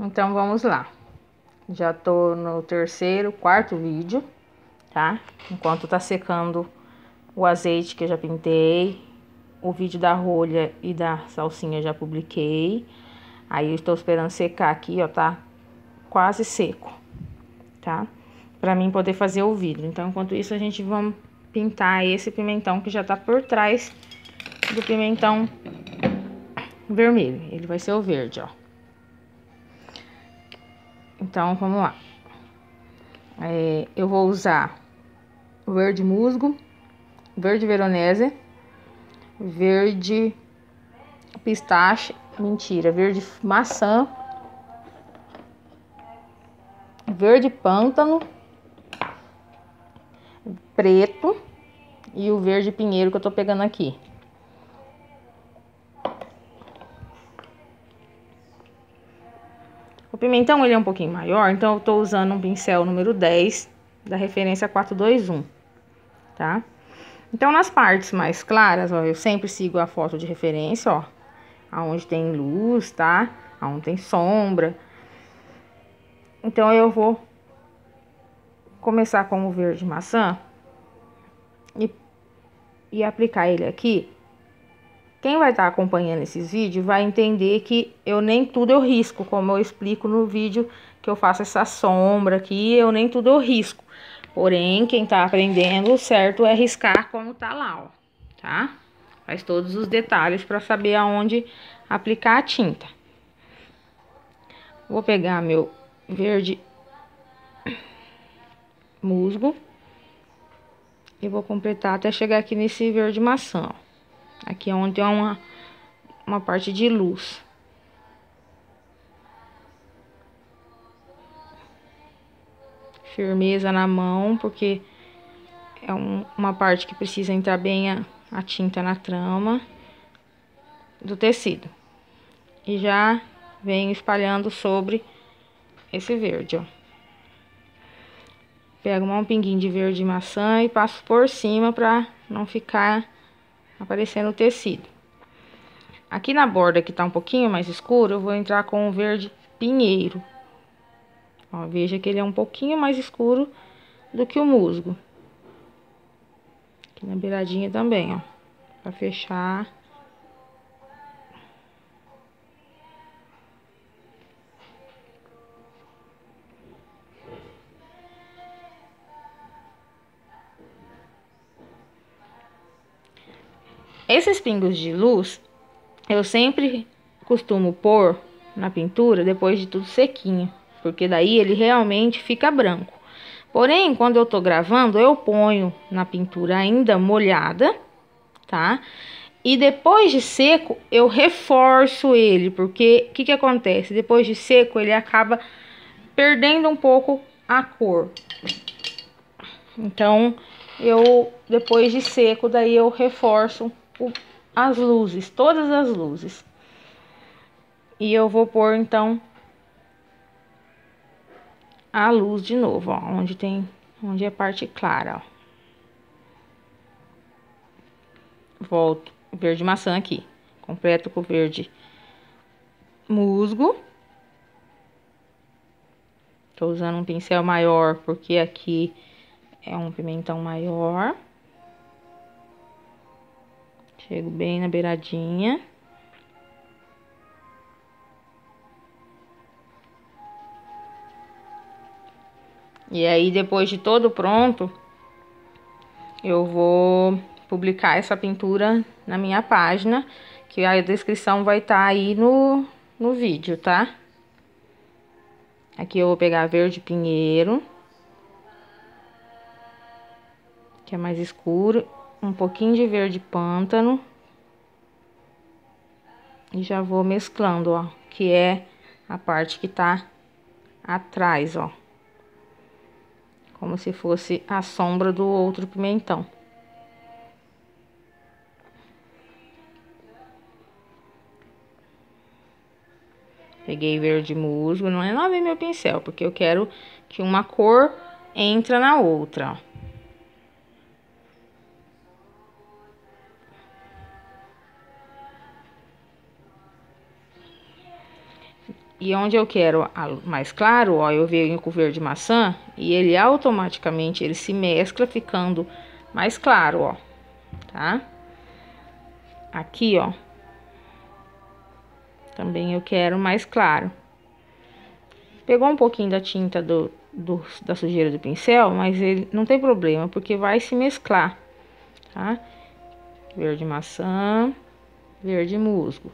Então vamos lá. Já tô no terceiro, quarto vídeo, tá? Enquanto tá secando o azeite que eu já pintei, o vídeo da rolha e da salsinha já publiquei. Aí eu estou esperando secar aqui, ó, tá quase seco, tá? Pra mim poder fazer o vídeo. Então, enquanto isso, a gente vamos pintar esse pimentão que já tá por trás do pimentão vermelho. Ele vai ser o verde, ó. Então, vamos lá. É, eu vou usar verde musgo, verde veronese, verde pistache, mentira, verde maçã, verde pântano, preto e o verde pinheiro que eu tô pegando aqui. O pimentão ele é um pouquinho maior, então eu tô usando um pincel número 10 da referência 421, tá? Então, nas partes mais claras, ó, eu sempre sigo a foto de referência, ó, aonde tem luz, tá? Aonde tem sombra. Então, eu vou começar com o verde maçã e, e aplicar ele aqui quem vai estar tá acompanhando esses vídeos vai entender que eu nem tudo eu risco, como eu explico no vídeo que eu faço essa sombra aqui, eu nem tudo eu risco. Porém, quem tá aprendendo, o certo é riscar como tá lá, ó, tá? Faz todos os detalhes para saber aonde aplicar a tinta. Vou pegar meu verde musgo e vou completar até chegar aqui nesse verde maçã, ó. Aqui é onde tem uma, uma parte de luz. Firmeza na mão, porque é um, uma parte que precisa entrar bem a, a tinta na trama do tecido. E já venho espalhando sobre esse verde, ó. Pego um pinguinho de verde maçã e passo por cima para não ficar aparecendo o tecido. Aqui na borda que tá um pouquinho mais escuro, eu vou entrar com o verde pinheiro. Ó, veja que ele é um pouquinho mais escuro do que o musgo. Aqui na beiradinha também, ó. Pra fechar Esses pingos de luz, eu sempre costumo pôr na pintura depois de tudo sequinho, porque daí ele realmente fica branco. Porém, quando eu tô gravando, eu ponho na pintura ainda molhada, tá? E depois de seco, eu reforço ele, porque o que que acontece? Depois de seco, ele acaba perdendo um pouco a cor. Então, eu depois de seco, daí eu reforço o, as luzes, todas as luzes. E eu vou pôr, então, a luz de novo, ó, onde tem, onde é parte clara, ó. Volto, verde maçã aqui, completo com verde musgo. Tô usando um pincel maior, porque aqui é um pimentão maior. Chego bem na beiradinha. E aí, depois de todo pronto, eu vou publicar essa pintura na minha página, que a descrição vai estar tá aí no, no vídeo, tá? Aqui eu vou pegar verde pinheiro, que é mais escuro, um pouquinho de verde pântano. E já vou mesclando, ó, que é a parte que tá atrás, ó. Como se fosse a sombra do outro pimentão. Peguei verde musgo, não é lavei meu pincel, porque eu quero que uma cor entra na outra, ó. E onde eu quero mais claro, ó, eu venho com verde maçã e ele automaticamente ele se mescla ficando mais claro, ó, tá? Aqui, ó, também eu quero mais claro. Pegou um pouquinho da tinta do, do, da sujeira do pincel, mas ele não tem problema, porque vai se mesclar, tá? Verde maçã, verde musgo.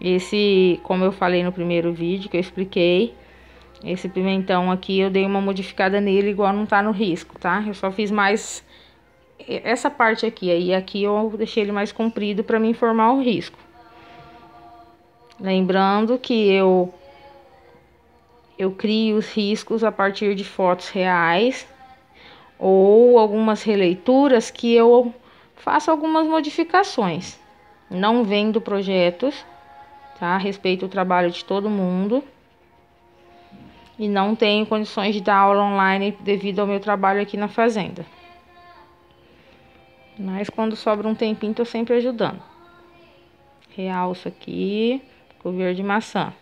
Esse, como eu falei no primeiro vídeo que eu expliquei, esse pimentão aqui eu dei uma modificada nele igual não tá no risco, tá? Eu só fiz mais essa parte aqui, aí aqui eu deixei ele mais comprido para me informar o risco. Lembrando que eu eu crio os riscos a partir de fotos reais ou algumas releituras que eu faço algumas modificações. Não vendo projetos tá? Respeito o trabalho de todo mundo. E não tenho condições de dar aula online devido ao meu trabalho aqui na fazenda. Mas quando sobra um tempinho, tô sempre ajudando. Realço aqui com verde maçã.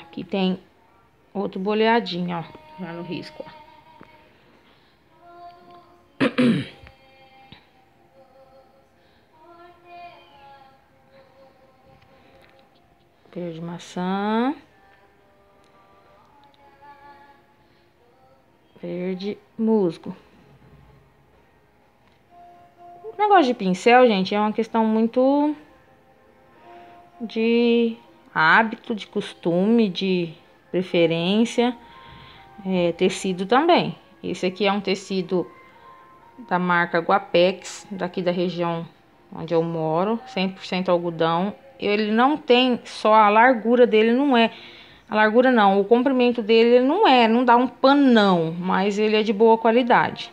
Aqui tem outro boleadinho, ó, já no risco, ó. verde maçã, verde musgo. O negócio de pincel, gente, é uma questão muito de hábito, de costume, de preferência, é, tecido também. Esse aqui é um tecido da marca Guapex, daqui da região onde eu moro, 100% algodão ele não tem só a largura dele, não é. A largura não, o comprimento dele não é, não dá um panão, mas ele é de boa qualidade.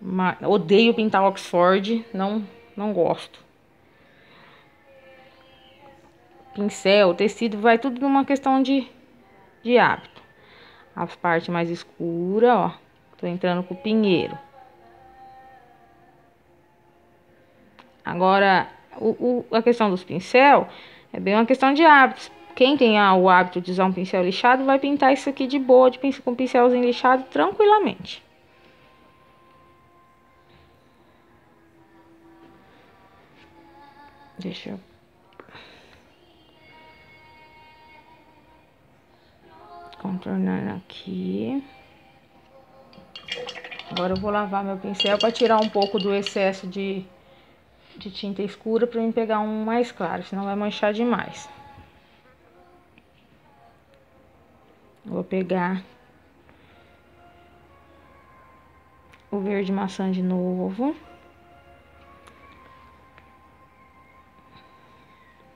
Mas, odeio pintar Oxford, não, não gosto. Pincel, tecido, vai tudo numa questão de, de hábito. A parte mais escura, ó, tô entrando com o pinheiro. Agora, o, o, a questão dos pincel é bem uma questão de hábitos. Quem tem ah, o hábito de usar um pincel lixado vai pintar isso aqui de boa, de pincel, com pincelzinho lixado tranquilamente. Deixa eu contornando aqui. Agora eu vou lavar meu pincel para tirar um pouco do excesso de de tinta escura para mim pegar um mais claro, senão vai manchar demais. Vou pegar o verde maçã de novo.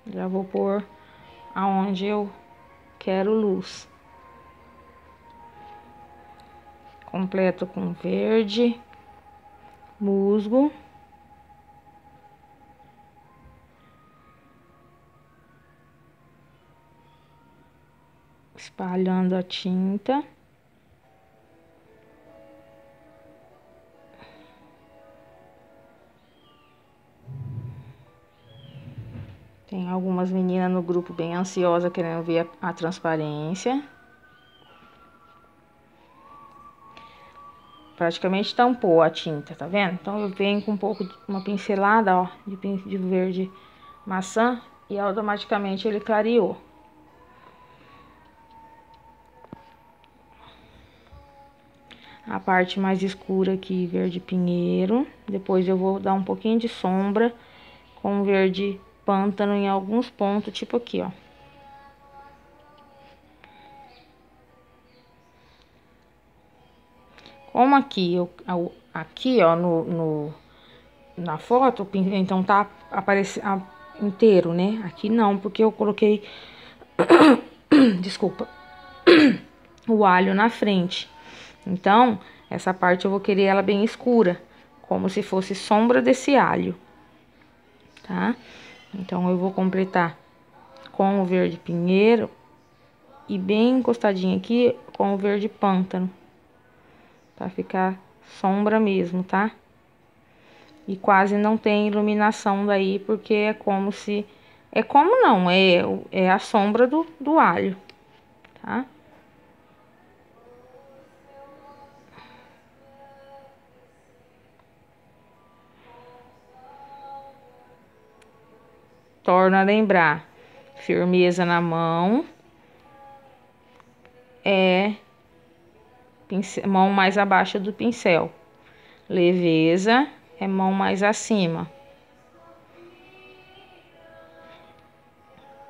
Já vou pôr aonde eu quero luz. Completo com verde, musgo. Espalhando a tinta. Tem algumas meninas no grupo bem ansiosa querendo ver a, a transparência. Praticamente tampou a tinta, tá vendo? Então eu venho com um pouco de uma pincelada, ó, de, de verde maçã e automaticamente ele clareou. A parte mais escura aqui, verde pinheiro. Depois eu vou dar um pouquinho de sombra com verde pântano em alguns pontos, tipo aqui, ó. Como aqui, eu, aqui, ó, no, no na foto, então tá aparecendo inteiro, né? Aqui não, porque eu coloquei, desculpa, o alho na frente. Então, essa parte eu vou querer ela bem escura, como se fosse sombra desse alho, tá? Então, eu vou completar com o verde pinheiro e bem encostadinho aqui com o verde pântano, pra ficar sombra mesmo, tá? E quase não tem iluminação daí, porque é como se... É como não, é, é a sombra do, do alho, tá? Torna a lembrar, firmeza na mão, é pincel, mão mais abaixo do pincel. Leveza é mão mais acima.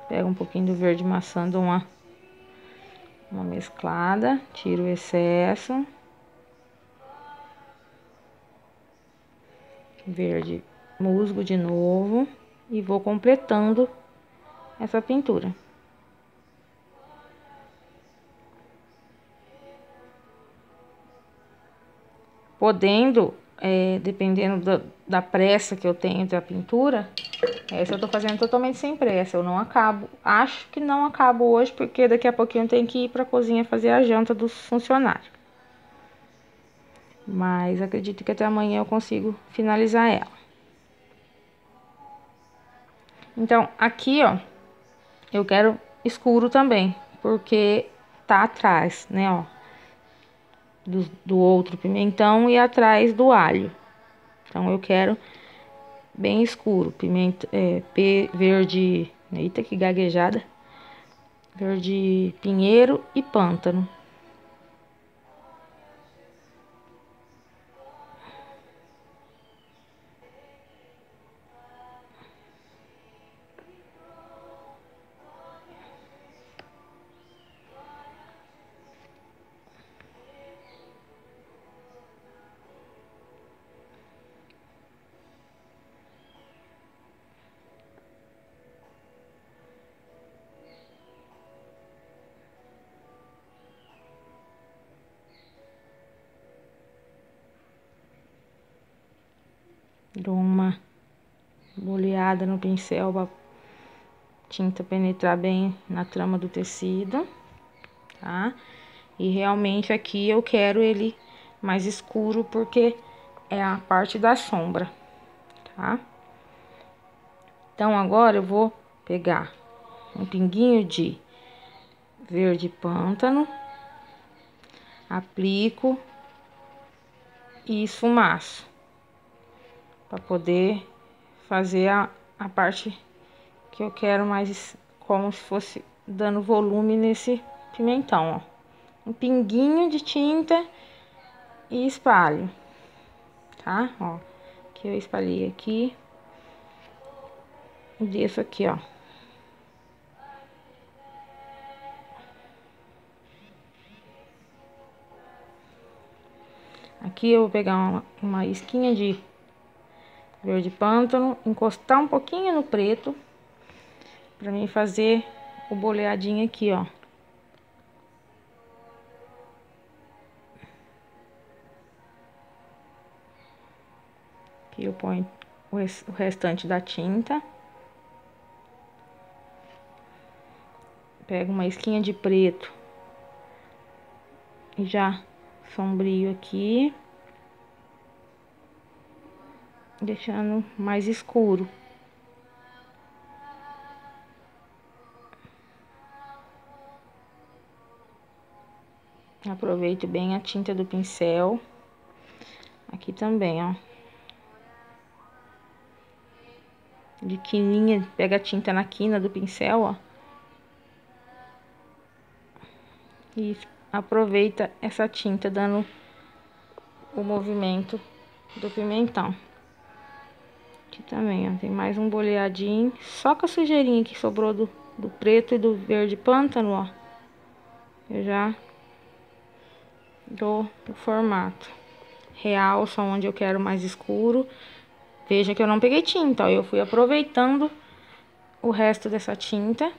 Pega um pouquinho do verde maçã, dou uma, uma mesclada, tiro o excesso. Verde musgo de novo e vou completando essa pintura. podendo, é, dependendo da, da, pressa que eu tenho da pintura, essa eu tô fazendo totalmente sem pressa, eu não acabo, acho que não acabo hoje, porque daqui a pouquinho eu tenho que ir pra cozinha fazer a janta dos funcionários. Mas acredito que até amanhã eu consigo finalizar ela. Então, aqui, ó, eu quero escuro também, porque tá atrás, né, ó do, do outro pimentão e atrás do alho. Então, eu quero bem escuro, pimenta, é, verde, eita que gaguejada, verde pinheiro e pântano. Dou uma boleada no pincel para tinta penetrar bem na trama do tecido, tá? E realmente aqui eu quero ele mais escuro porque é a parte da sombra, tá? Então agora eu vou pegar um pinguinho de verde pântano, aplico e esfumaço para poder fazer a, a parte que eu quero mais como se fosse dando volume nesse pimentão, ó. Um pinguinho de tinta e espalho, tá? Ó, que eu espalhei aqui. Desço aqui, ó. Aqui eu vou pegar uma, uma isquinha de verde pântano, encostar um pouquinho no preto, pra mim fazer o boleadinho aqui, ó. Aqui eu ponho o restante da tinta. Pego uma esquinha de preto e já sombrio aqui deixando mais escuro. Aproveito bem a tinta do pincel. Aqui também, ó. De quininha, pega a tinta na quina do pincel, ó. E aproveita essa tinta dando o movimento do pimentão. Aqui também, ó, tem mais um boleadinho. Só com a sujeirinha que sobrou do, do preto e do verde pântano, ó. Eu já dou o formato. Realço onde eu quero mais escuro. Veja que eu não peguei tinta, ó. Eu fui aproveitando o resto dessa tinta.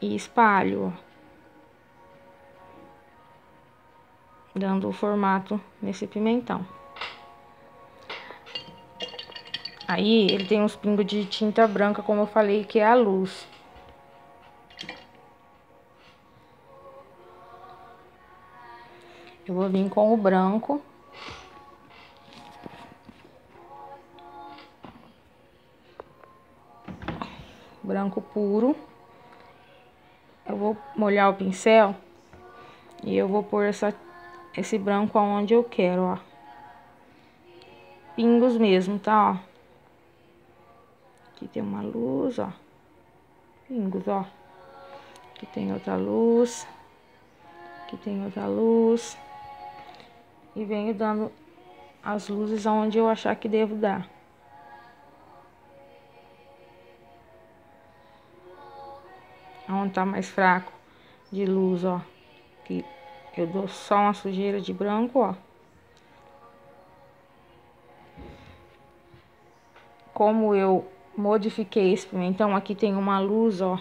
E espalho, ó. Dando o formato nesse pimentão. Aí ele tem uns pingos de tinta branca, como eu falei, que é a luz. Eu vou vir com o branco. Branco puro. Eu vou molhar o pincel e eu vou pôr essa, esse branco aonde eu quero, ó. Pingos mesmo, tá, ó. Aqui tem uma luz, ó. Pingos, ó. Aqui tem outra luz. Aqui tem outra luz. E venho dando as luzes aonde eu achar que devo dar. Aonde tá mais fraco de luz, ó. Que eu dou só uma sujeira de branco, ó. Como eu modifiquei esse pimentão, aqui tem uma luz, ó.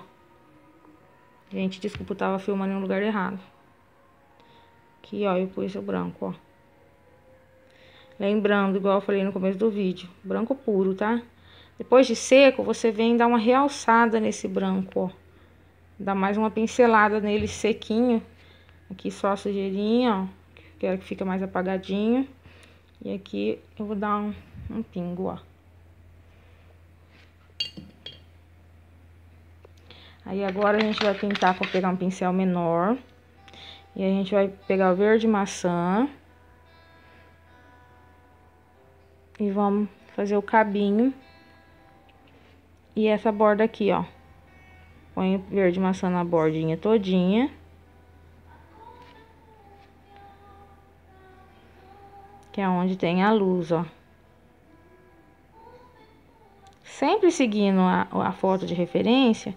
Gente, desculpa, eu tava filmando em um lugar errado. Aqui, ó, eu pus o branco, ó. Lembrando, igual eu falei no começo do vídeo, branco puro, tá? Depois de seco, você vem dar uma realçada nesse branco, ó. Dá mais uma pincelada nele sequinho. Aqui só a sujeirinha, ó. Quero que fique mais apagadinho. E aqui eu vou dar um, um pingo, ó. Aí agora a gente vai pintar com pegar um pincel menor. E a gente vai pegar o verde maçã. E vamos fazer o cabinho. E essa borda aqui, ó. Põe o verde maçã na bordinha todinha. Que é onde tem a luz, ó. Sempre seguindo a, a foto de referência,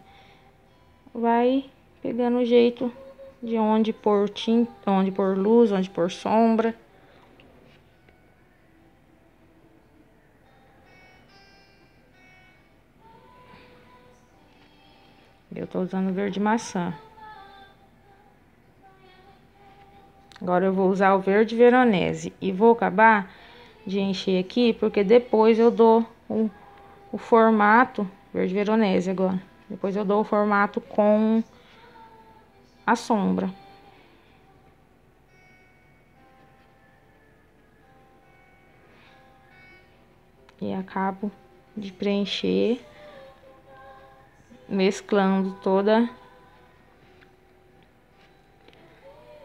vai pegando o jeito de onde pôr tinta, onde pôr luz, onde pôr sombra. Eu tô usando verde maçã. Agora eu vou usar o verde veronese e vou acabar de encher aqui, porque depois eu dou o, o formato verde veronese agora. Depois eu dou o formato com a sombra. E acabo de preencher, mesclando toda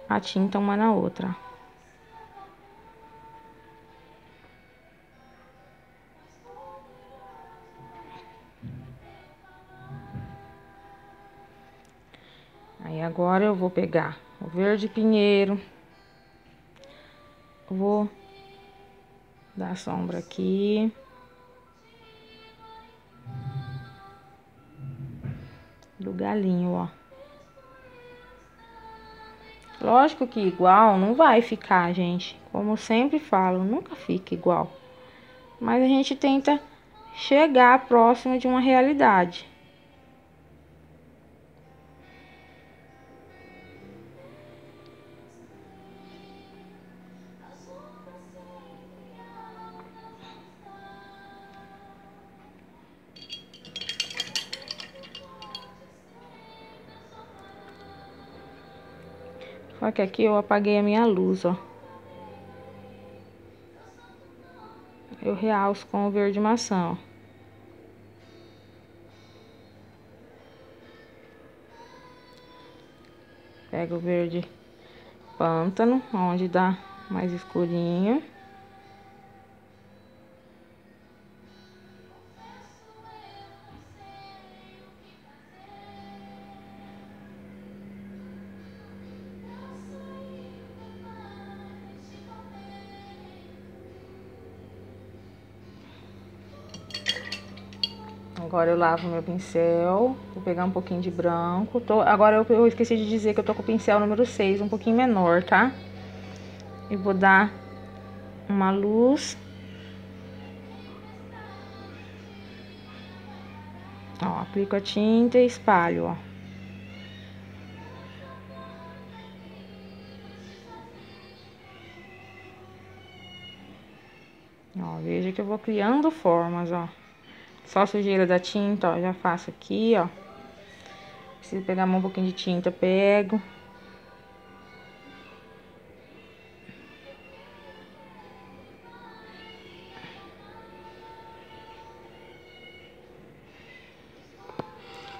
a tinta uma na outra. Agora eu vou pegar o verde pinheiro, vou dar sombra aqui. Do galinho, ó. Lógico que igual não vai ficar, gente. Como sempre falo, nunca fica igual. Mas a gente tenta chegar próximo de uma realidade. Só que aqui eu apaguei a minha luz, ó. Eu realço com o verde maçã, ó. Pego o verde pântano, onde dá mais escurinho. Agora eu lavo meu pincel, vou pegar um pouquinho de branco. Tô, agora eu, eu esqueci de dizer que eu tô com o pincel número 6, um pouquinho menor, tá? E vou dar uma luz. Ó, aplico a tinta e espalho, ó. Ó, veja que eu vou criando formas, ó. Só sujeira da tinta, ó, já faço aqui, ó. Preciso pegar um pouquinho de tinta, pego.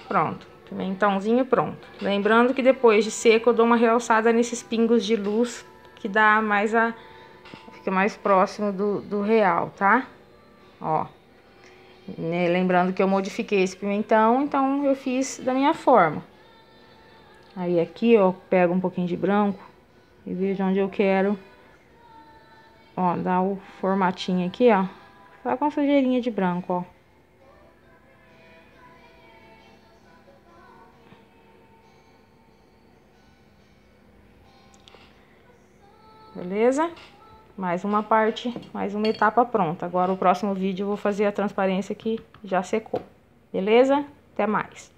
Pronto, pimentãozinho pronto. Lembrando que depois de seco eu dou uma realçada nesses pingos de luz que dá mais a... Fica mais próximo do, do real, tá? Ó. Né, lembrando que eu modifiquei esse pimentão, então eu fiz da minha forma. Aí aqui, ó, pego um pouquinho de branco e vejo onde eu quero, ó, dar o formatinho aqui, ó. Só com sujeirinha de branco, ó. Beleza? Mais uma parte, mais uma etapa pronta. Agora o próximo vídeo eu vou fazer a transparência que já secou. Beleza? Até mais.